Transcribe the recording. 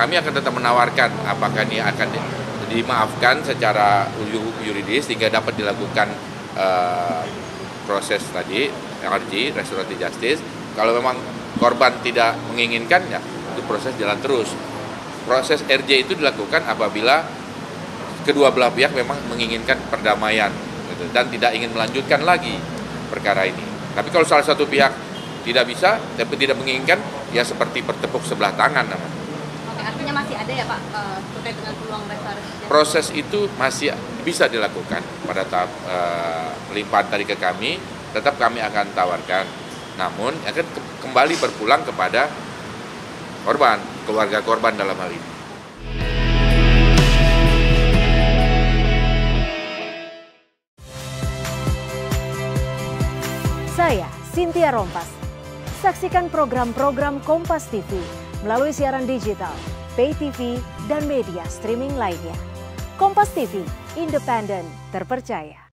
kami akan tetap menawarkan apakah ini akan dimaafkan secara yuridis sehingga dapat dilakukan uh, proses tadi RG restoratif justice. Kalau memang korban tidak menginginkan ya itu proses jalan terus. Proses RJ itu dilakukan apabila kedua belah pihak memang menginginkan perdamaian gitu, dan tidak ingin melanjutkan lagi perkara ini. Tapi kalau salah satu pihak tidak bisa tapi tidak menginginkan ya seperti bertepuk sebelah tangan namanya masih ada ya Pak uh, terkait dengan peluang restoratif proses itu masih bisa dilakukan pada tahap uh, limpahan tadi ke kami tetap kami akan tawarkan. Namun akan kembali berpulang kepada korban keluarga korban dalam hal ini. Saya Cynthia Rompas. Saksikan program-program Kompas TV melalui siaran digital, pay TV, dan media streaming lainnya. Kompas TV, independen, terpercaya.